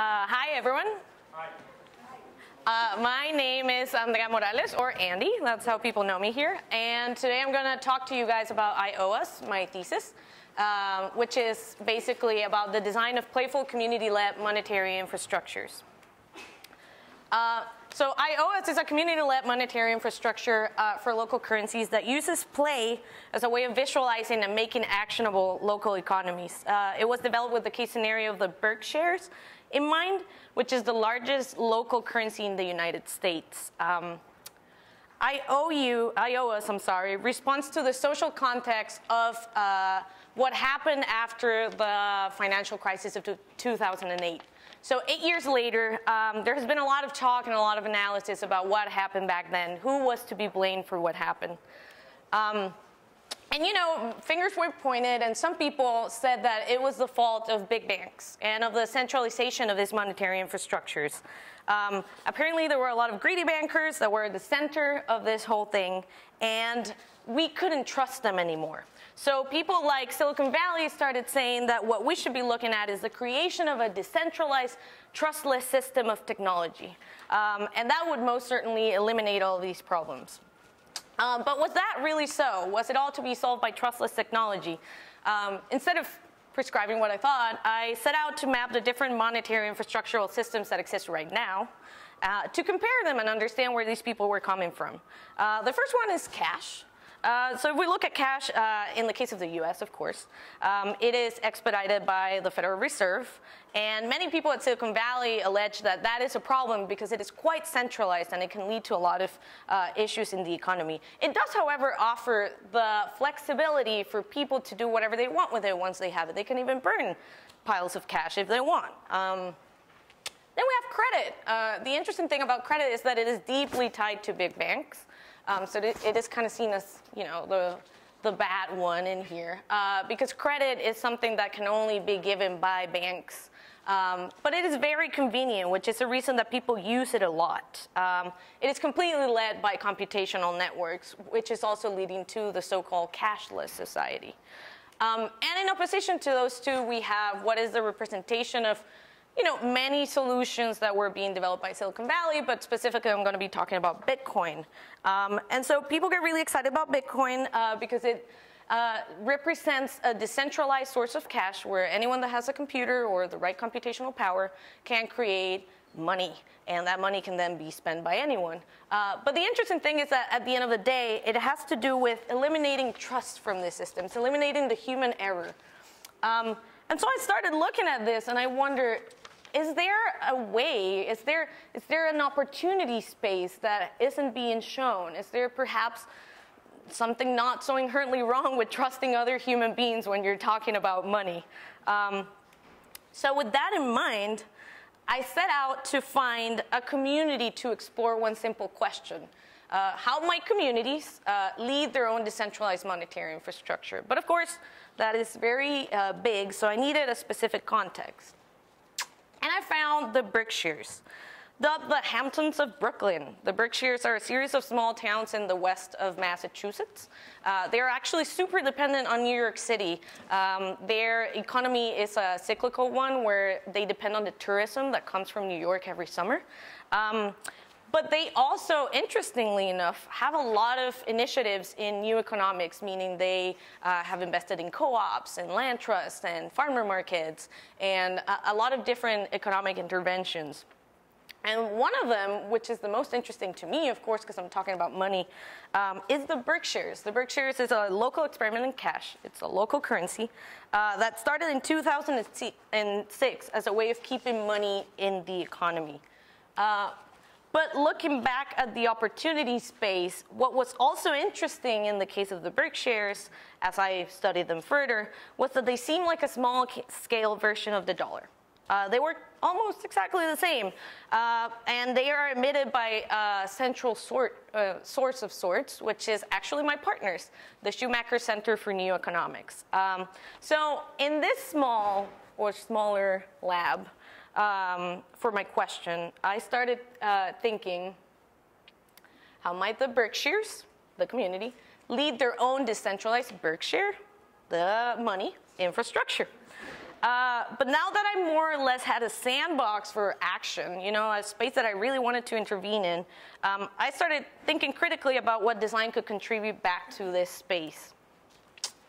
Uh, hi, everyone. Hi. Uh, my name is Andrea Morales, or Andy. That's how people know me here. And today I'm going to talk to you guys about IOAS, my thesis, um, which is basically about the design of playful community-led monetary infrastructures. Uh, so IOAS is a community-led monetary infrastructure uh, for local currencies that uses play as a way of visualizing and making actionable local economies. Uh, it was developed with the case scenario of the BerkShares in mind, which is the largest local currency in the United States. Um, IOU, IOAS, I owe us, I'm sorry, responds to the social context of uh, what happened after the financial crisis of 2008. So eight years later, um, there has been a lot of talk and a lot of analysis about what happened back then, who was to be blamed for what happened. Um, and you know, fingers were pointed, and some people said that it was the fault of big banks and of the centralization of these monetary infrastructures. Um, apparently, there were a lot of greedy bankers that were at the center of this whole thing, and we couldn't trust them anymore. So people like Silicon Valley started saying that what we should be looking at is the creation of a decentralized, trustless system of technology. Um, and that would most certainly eliminate all these problems. Um, but was that really so? Was it all to be solved by trustless technology? Um, instead of prescribing what I thought, I set out to map the different monetary infrastructural systems that exist right now uh, to compare them and understand where these people were coming from. Uh, the first one is cash. Uh, so if we look at cash, uh, in the case of the U.S., of course, um, it is expedited by the Federal Reserve, and many people at Silicon Valley allege that that is a problem because it is quite centralized and it can lead to a lot of uh, issues in the economy. It does, however, offer the flexibility for people to do whatever they want with it once they have it. They can even burn piles of cash if they want. Um, then we have credit. Uh, the interesting thing about credit is that it is deeply tied to big banks. Um, so it, is kind of seen as, you know, the, the bad one in here. Uh, because credit is something that can only be given by banks. Um, but it is very convenient, which is the reason that people use it a lot. Um, it is completely led by computational networks, which is also leading to the so-called cashless society. Um, and in opposition to those two, we have what is the representation of you know, many solutions that were being developed by Silicon Valley, but specifically I'm going to be talking about Bitcoin. Um, and so people get really excited about Bitcoin uh, because it uh, represents a decentralized source of cash where anyone that has a computer or the right computational power can create money, and that money can then be spent by anyone. Uh, but the interesting thing is that at the end of the day, it has to do with eliminating trust from the system. It's eliminating the human error. Um, and so I started looking at this, and I wonder, is there a way, is there, is there an opportunity space that isn't being shown? Is there perhaps something not so inherently wrong with trusting other human beings when you're talking about money? Um, so with that in mind, I set out to find a community to explore one simple question. Uh, how might communities uh, lead their own decentralized monetary infrastructure? But of course, that is very uh, big, so I needed a specific context. And I found the Berkshires, dubbed the Hamptons of Brooklyn. The Berkshires are a series of small towns in the west of Massachusetts. Uh, they are actually super dependent on New York City. Um, their economy is a cyclical one where they depend on the tourism that comes from New York every summer. Um, but they also, interestingly enough, have a lot of initiatives in new economics, meaning they uh, have invested in co-ops and land trusts and farmer markets and a, a lot of different economic interventions. And one of them, which is the most interesting to me, of course, because I'm talking about money, um, is the BerkShares. The BerkShares is a local experiment in cash. It's a local currency uh, that started in 2006 as a way of keeping money in the economy. Uh, but looking back at the opportunity space, what was also interesting in the case of the BerkShares, as I studied them further, was that they seemed like a small scale version of the dollar. Uh, they were almost exactly the same, uh, and they are emitted by a central sort, uh, source of sorts, which is actually my partners, the Schumacher Center for New Economics. Um, so in this small or smaller lab, um, for my question, I started uh, thinking how might the Berkshires, the community, lead their own decentralized BerkShare, the money, infrastructure? Uh, but now that I more or less had a sandbox for action, you know, a space that I really wanted to intervene in, um, I started thinking critically about what design could contribute back to this space.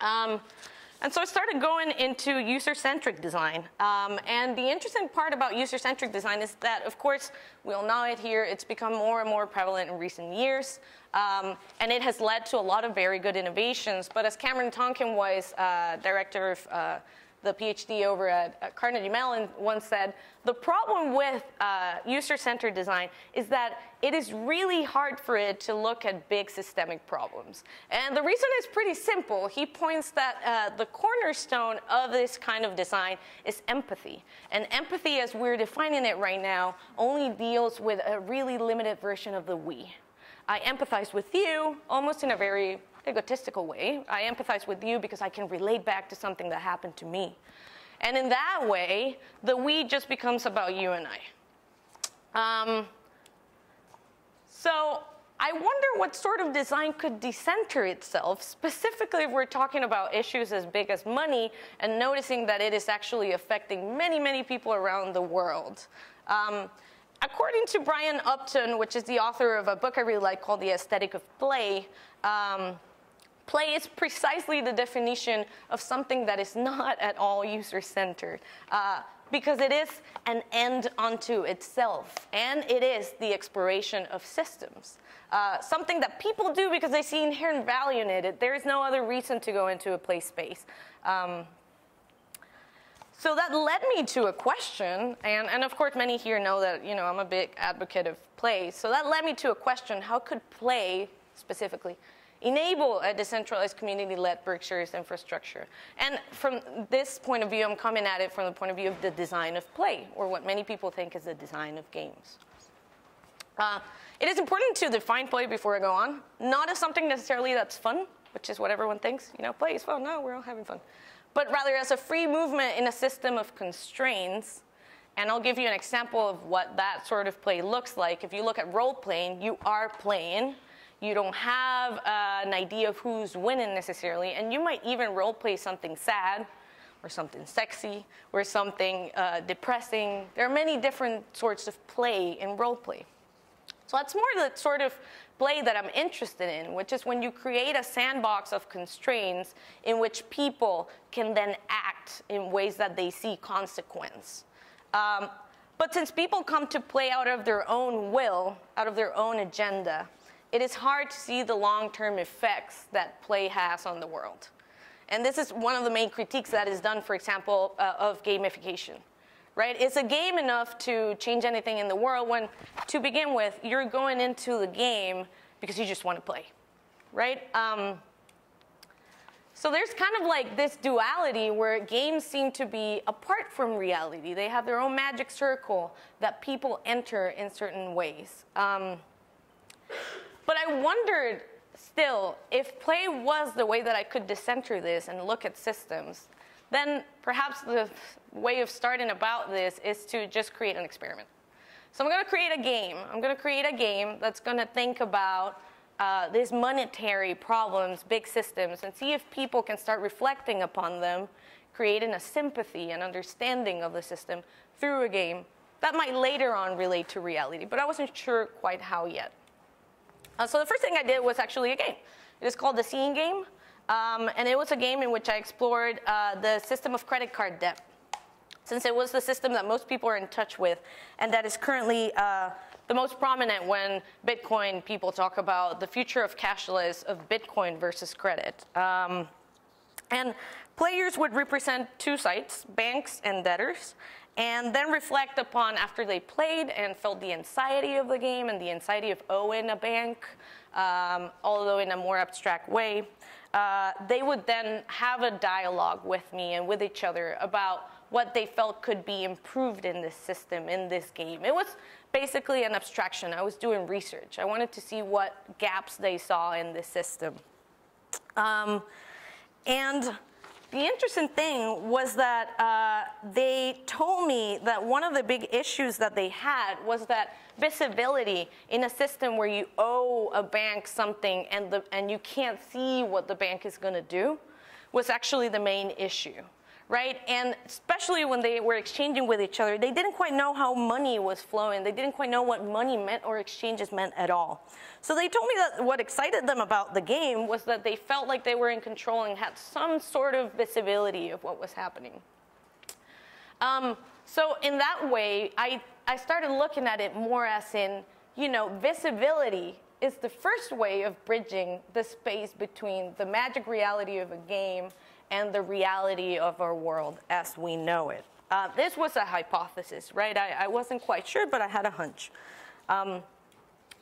Um, and so I started going into user-centric design. Um, and the interesting part about user-centric design is that, of course, we all know it here, it's become more and more prevalent in recent years. Um, and it has led to a lot of very good innovations. But as Cameron Tonkinwise uh, director of uh, the PhD over at, at, Carnegie Mellon once said, the problem with uh, user-centered design is that it is really hard for it to look at big systemic problems. And the reason is pretty simple. He points that uh, the cornerstone of this kind of design is empathy. And empathy, as we're defining it right now, only deals with a really limited version of the we. I empathize with you almost in a very egotistical way. I empathize with you because I can relate back to something that happened to me. And in that way, the we just becomes about you and I. Um, so I wonder what sort of design could decenter itself, specifically if we're talking about issues as big as money and noticing that it is actually affecting many, many people around the world. Um, according to Brian Upton, which is the author of a book I really like called The Aesthetic of Play, um, Play is precisely the definition of something that is not at all user centered. Uh, because it is an end unto itself, and it is the exploration of systems. Uh, something that people do because they see inherent value in it. There is no other reason to go into a play space. Um, so that led me to a question, and, and of course many here know that you know I'm a big advocate of play. So that led me to a question: How could play specifically enable a decentralized community-led BerkShare's infrastructure. And from this point of view, I'm coming at it from the point of view of the design of play, or what many people think is the design of games. Uh, it is important to define play before I go on, not as something necessarily that's fun, which is what everyone thinks, you know, play is fun, no, we're all having fun. But rather as a free movement in a system of constraints, and I'll give you an example of what that sort of play looks like. If you look at role playing, you are playing, you don't have uh, an idea of who's winning necessarily, and you might even role play something sad or something sexy or something uh, depressing. There are many different sorts of play in role play. So that's more the sort of play that I'm interested in, which is when you create a sandbox of constraints in which people can then act in ways that they see consequence. Um, but since people come to play out of their own will, out of their own agenda, it is hard to see the long-term effects that play has on the world. And this is one of the main critiques that is done, for example, uh, of gamification. Right? Is a game enough to change anything in the world when, to begin with, you're going into the game because you just want to play, right? Um, so there's kind of like this duality where games seem to be apart from reality. They have their own magic circle that people enter in certain ways. Um, but I wondered still if play was the way that I could decenter this and look at systems, then perhaps the way of starting about this is to just create an experiment. So I'm going to create a game. I'm going to create a game that's going to think about uh, these monetary problems, big systems, and see if people can start reflecting upon them, creating a sympathy and understanding of the system through a game that might later on relate to reality. But I wasn't sure quite how yet. Uh, so the first thing I did was actually a game. It is called the Seeing Game, um, and it was a game in which I explored uh, the system of credit card debt, since it was the system that most people are in touch with, and that is currently uh, the most prominent when Bitcoin people talk about the future of cashless, of Bitcoin versus credit. Um, and players would represent two sites, banks and debtors, and then reflect upon after they played and felt the anxiety of the game and the anxiety of owing a bank, um, although in a more abstract way. Uh, they would then have a dialogue with me and with each other about what they felt could be improved in this system, in this game. It was basically an abstraction. I was doing research. I wanted to see what gaps they saw in the system. Um, and the interesting thing was that uh, they told me that one of the big issues that they had was that visibility in a system where you owe a bank something and, the, and you can't see what the bank is going to do was actually the main issue. Right? And especially when they were exchanging with each other, they didn't quite know how money was flowing. They didn't quite know what money meant or exchanges meant at all. So they told me that what excited them about the game was that they felt like they were in control and had some sort of visibility of what was happening. Um, so in that way, I, I started looking at it more as in, you know, visibility is the first way of bridging the space between the magic reality of a game and the reality of our world as we know it. Uh, this was a hypothesis, right? I, I, wasn't quite sure, but I had a hunch. Um,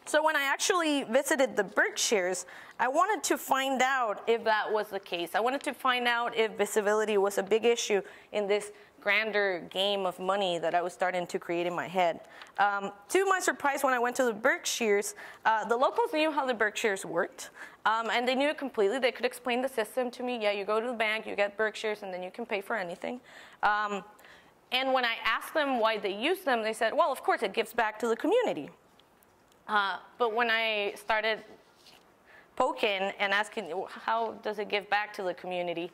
so when I actually visited the Berkshires, I wanted to find out if that was the case. I wanted to find out if visibility was a big issue in this grander game of money that I was starting to create in my head. Um, to my surprise, when I went to the Berkshires, uh, the locals knew how the BerkShares worked, um, and they knew it completely. They could explain the system to me. Yeah, you go to the bank, you get BerkShares, and then you can pay for anything. Um, and when I asked them why they use them, they said, well, of course, it gives back to the community. Uh, but when I started poking and asking, how does it give back to the community,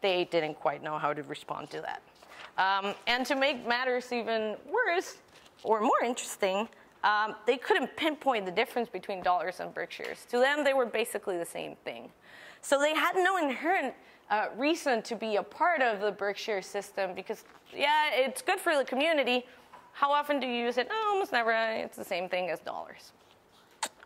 they didn't quite know how to respond to that. Um, and to make matters even worse or more interesting, um, they couldn't pinpoint the difference between dollars and BerkShares. To them, they were basically the same thing. So they had no inherent uh, reason to be a part of the BerkShare system because, yeah, it's good for the community. How often do you use it? Oh, almost never. It's the same thing as dollars.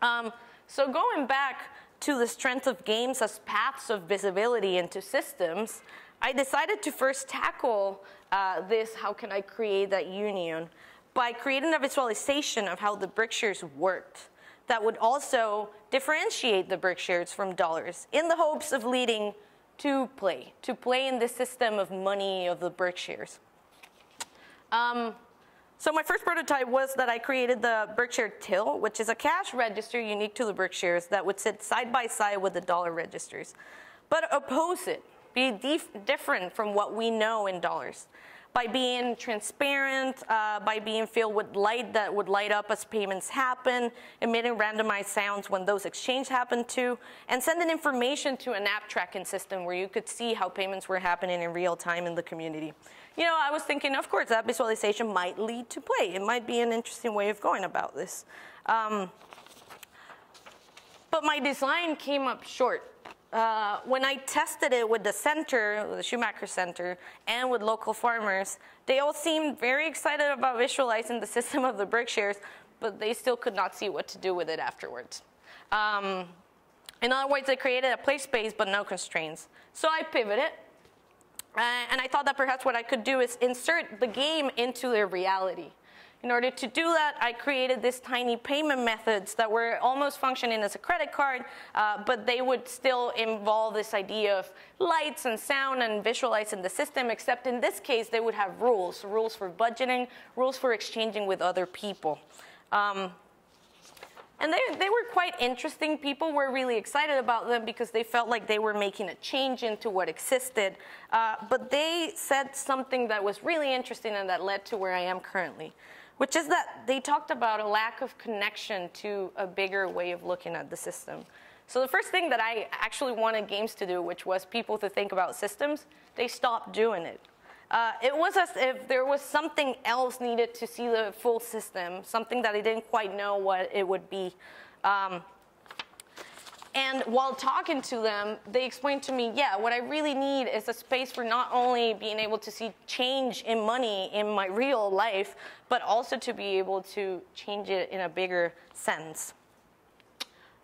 Um, so going back to the strength of games as paths of visibility into systems, I decided to first tackle uh, this, how can I create that union, by creating a visualization of how the BerkShares worked that would also differentiate the BerkShares from dollars in the hopes of leading to play, to play in the system of money of the BerkShares. Um, so my first prototype was that I created the BerkShare Till, which is a cash register unique to the BerkShares that would sit side by side with the dollar registers, but oppose it be different from what we know in dollars by being transparent, uh, by being filled with light that would light up as payments happen, emitting randomized sounds when those exchanges happen too, and sending information to an app tracking system where you could see how payments were happening in real time in the community. You know, I was thinking, of course, that visualization might lead to play. It might be an interesting way of going about this. Um, but my design came up short uh, when I tested it with the center, the Schumacher Center, and with local farmers, they all seemed very excited about visualizing the system of the BerkShares, but they still could not see what to do with it afterwards. Um, in other words, they created a play space but no constraints. So I pivoted, uh, and I thought that perhaps what I could do is insert the game into their reality. In order to do that, I created these tiny payment methods that were almost functioning as a credit card, uh, but they would still involve this idea of lights and sound and visualizing the system, except in this case, they would have rules, rules for budgeting, rules for exchanging with other people. Um, and they, they were quite interesting. People were really excited about them because they felt like they were making a change into what existed. Uh, but they said something that was really interesting and that led to where I am currently which is that they talked about a lack of connection to a bigger way of looking at the system. So the first thing that I actually wanted games to do, which was people to think about systems, they stopped doing it. Uh, it was as if there was something else needed to see the full system, something that I didn't quite know what it would be. Um, and while talking to them, they explained to me, yeah, what I really need is a space for not only being able to see change in money in my real life, but also to be able to change it in a bigger sense.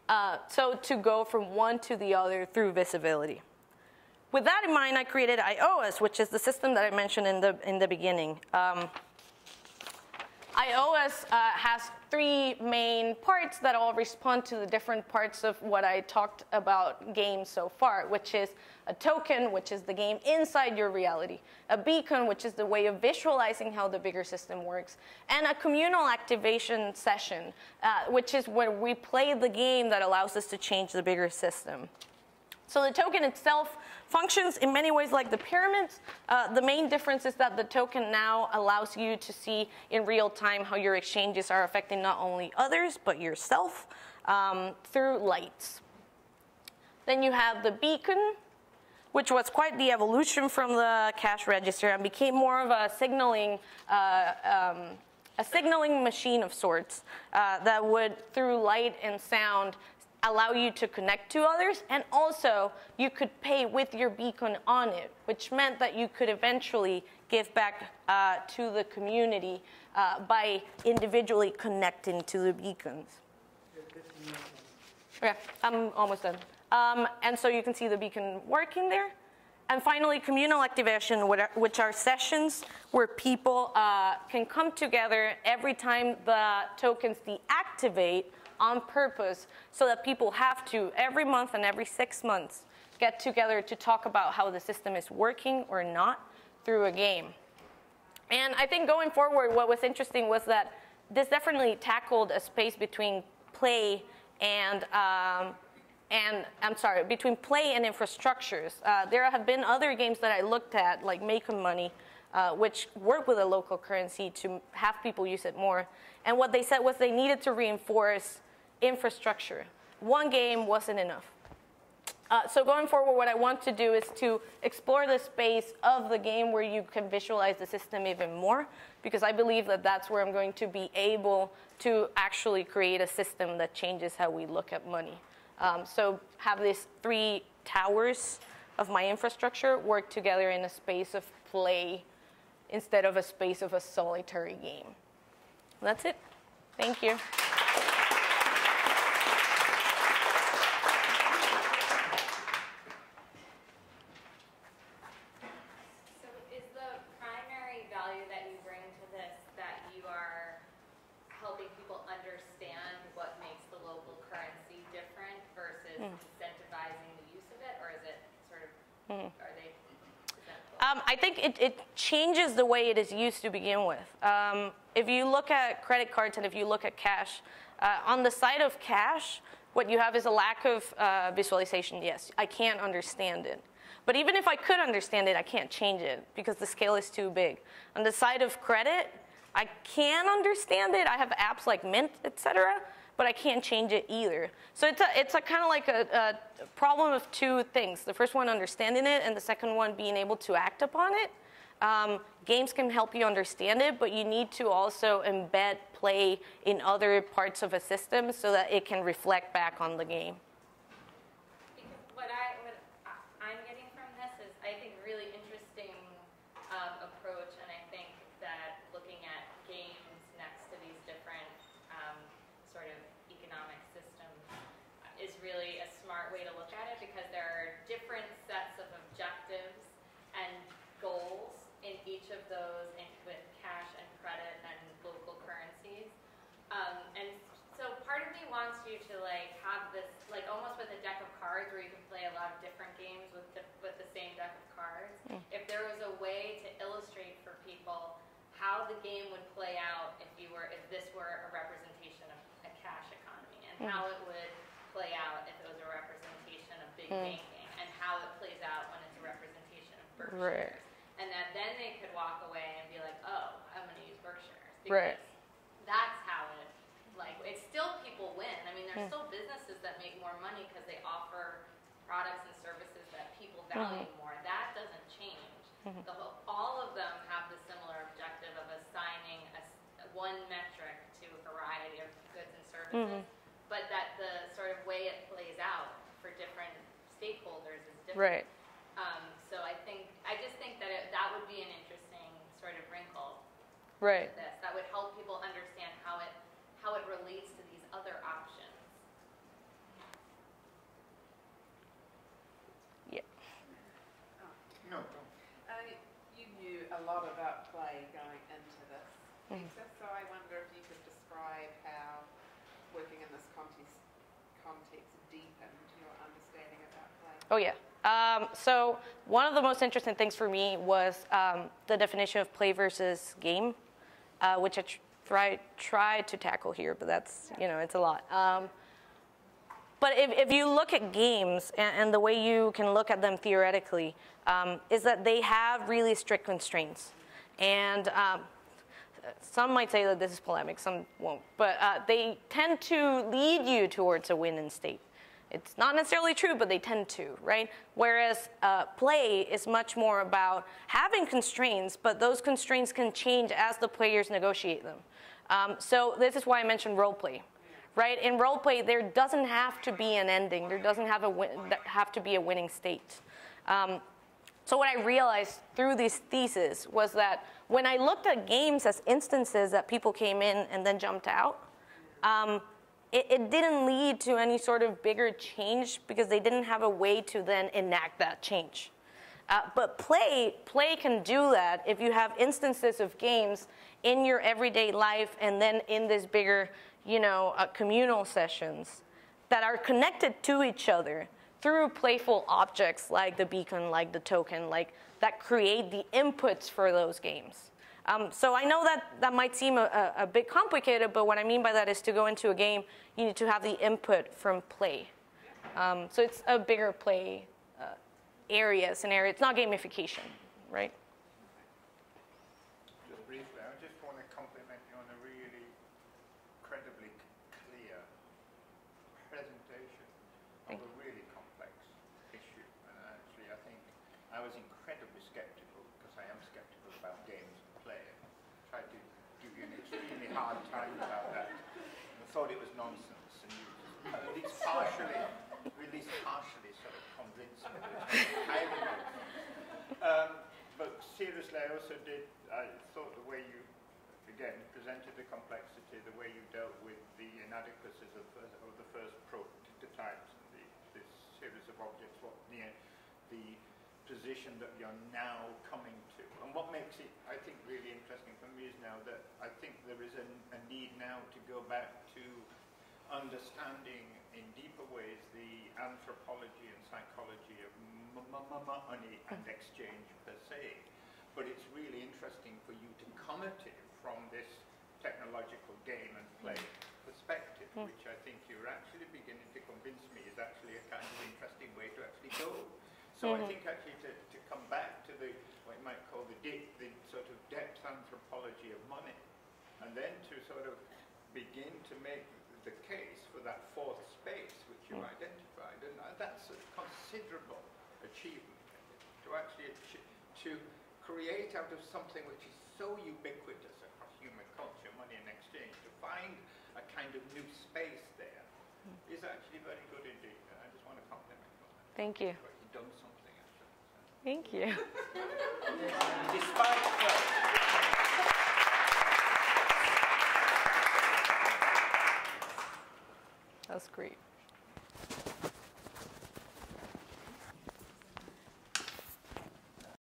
Uh, so to go from one to the other through visibility. With that in mind, I created iOS, which is the system that I mentioned in the, in the beginning. Um, iOS uh, has three main parts that all respond to the different parts of what I talked about games so far, which is a token, which is the game inside your reality, a beacon, which is the way of visualizing how the bigger system works, and a communal activation session, uh, which is where we play the game that allows us to change the bigger system. So the token itself functions in many ways like the pyramids. Uh, the main difference is that the token now allows you to see in real time how your exchanges are affecting not only others, but yourself um, through lights. Then you have the beacon, which was quite the evolution from the cash register and became more of a signaling. Uh, um, a signaling machine of sorts uh, that would, through light and sound, allow you to connect to others, and also you could pay with your beacon on it, which meant that you could eventually give back uh, to the community uh, by individually connecting to the beacons. Okay, I'm almost done. Um, and so you can see the beacon working there. And finally, communal activation, which are sessions where people uh, can come together every time the tokens deactivate on purpose so that people have to, every month and every six months, get together to talk about how the system is working or not through a game. And I think going forward, what was interesting was that this definitely tackled a space between play and um, and I'm sorry, between play and infrastructures. Uh, there have been other games that I looked at, like Make Money, uh, which work with a local currency to have people use it more. And what they said was they needed to reinforce infrastructure. One game wasn't enough. Uh, so going forward, what I want to do is to explore the space of the game where you can visualize the system even more, because I believe that that's where I'm going to be able to actually create a system that changes how we look at money. Um, so have these three towers of my infrastructure work together in a space of play instead of a space of a solitary game. That's it. Thank you. I think it, it, changes the way it is used to begin with. Um, if you look at credit cards and if you look at cash, uh, on the side of cash, what you have is a lack of uh, visualization. Yes, I can't understand it. But even if I could understand it, I can't change it because the scale is too big. On the side of credit, I can understand it. I have apps like Mint, etc but I can't change it either. So it's a, it's a kind of like a, a, problem of two things. The first one, understanding it, and the second one, being able to act upon it. Um, games can help you understand it, but you need to also embed play in other parts of a system so that it can reflect back on the game. If there was a way to illustrate for people how the game would play out if you were if this were a representation of a cash economy and mm. how it would play out if it was a representation of big mm. banking and how it plays out when it's a representation of BerkShare. Right. And that then they could walk away and be like, oh, I'm going to use BerkShares. Because right. that's how it, like, it's still people win. I mean, there's mm. still businesses that make more money because they offer products and services that people value mm-hmm. more. That doesn't change. Mm-hmm. The whole, all of them have the similar objective of assigning a, one metric to a variety of goods and services, mm-hmm. but that the sort of way it plays out for different stakeholders is different. Right. Um, so I think I just think that it, that would be an interesting sort of wrinkle. Right. This that would help people understand how it how it relates to these other options. Yeah. No. You knew a lot about play going into this mm. so I wonder if you could describe how working in this context, context deepened your understanding about play. Oh, yeah. Um, so one of the most interesting things for me was um, the definition of play versus game, uh, which I try try to tackle here, but that's you know it's a lot. Um, but if, if you look at games and, and, the way you can look at them theoretically, um, is that they have really strict constraints. And um, some might say that this is polemic, some won't. But uh, they tend to lead you towards a win-in state. It's not necessarily true, but they tend to, right? Whereas uh, play is much more about having constraints, but those constraints can change as the players negotiate them. Um, so this is why I mentioned role play, right? In role play, there doesn't have to be an ending. There doesn't have, a have to be a winning state. Um, so what I realized through these theses was that when I looked at games as instances that people came in and then jumped out, um, it, it, didn't lead to any sort of bigger change because they didn't have a way to then enact that change. Uh, but play, play can do that if you have instances of games in your everyday life and then in this bigger, you know, uh, communal sessions that are connected to each other through playful objects like the beacon, like the token, like that create the inputs for those games. Um, so I know that that might seem a, a, bit complicated, but what I mean by that is to go into a game, you need to have the input from play. Um, so it's a bigger play uh, area scenario. It's not gamification, right? Just briefly, I just want to compliment you on a really incredibly clear presentation of a really complex issue. And actually, I think I was incredibly skeptical because I am skeptical about games and play. I tried to give you an extremely hard time about that. I thought it was nonsense, and you at least partially, at least partially, sort Um, but seriously, I also did. I thought the way you, again, presented the complexity, the way you dealt with the inadequacies of, of the first prototypes, the, this series of objects, what the, the position that you're now coming to. And what makes it, I think, really interesting for me is now that I think there is a need now to go back to understanding in deeper ways the anthropology and psychology of money and exchange per se. But it's really interesting for you to come at it from this technological game and play perspective, Mm. which I think you're actually beginning to convince me is actually a kind of interesting way to actually go. So I Mhm. think actually to, to come back to the what you might call the, de- the sort of depth anthropology of money, and then to sort of begin to make the case for that fourth space which you Mm. identified, and uh, that's a considerable achievement to actually to create out of something which is so ubiquitous across human culture, money and exchange, to find a kind of new space there hmm. is actually very good indeed. And I just want to compliment you on that. Thank you. But you've done something actually. So. Thank you. Despite that. That's great.